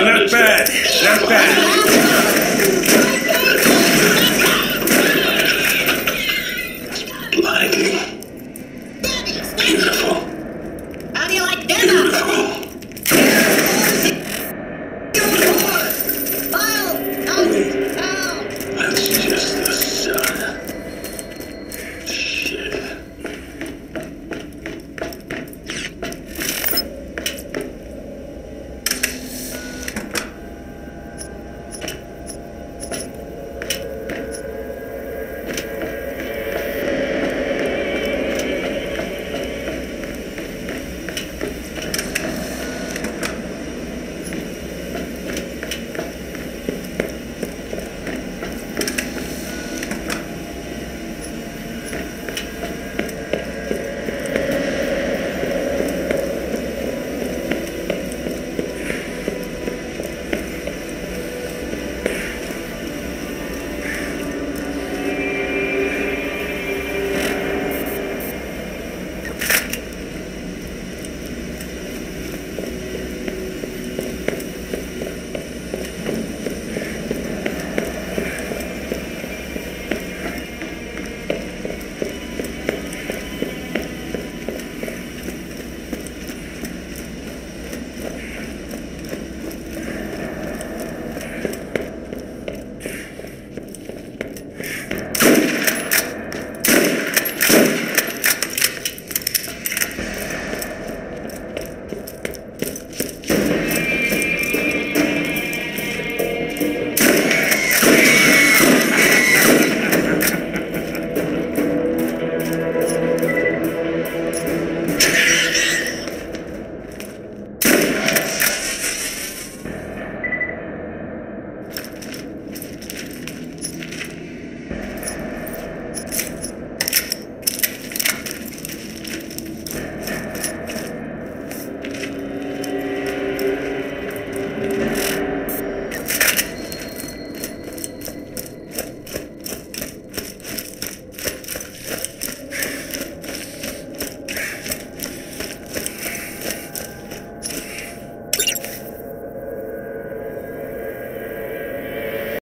Left back. Left back.